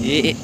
え